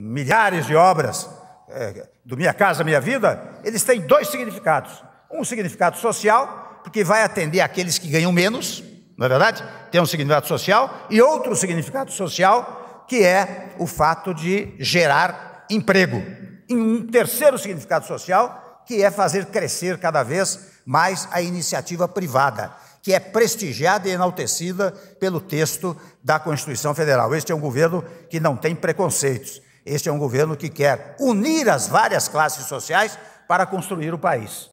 milhares de obras é, do Minha Casa Minha Vida, eles têm dois significados. Um significado social, porque vai atender aqueles que ganham menos, não é verdade? Tem um significado social, e outro significado social, que é o fato de gerar emprego. E um terceiro significado social, que é fazer crescer cada vez mais a iniciativa privada, que é prestigiada e enaltecida pelo texto da Constituição Federal. Este é um governo que não tem preconceitos. Este é um governo que quer unir as várias classes sociais para construir o país.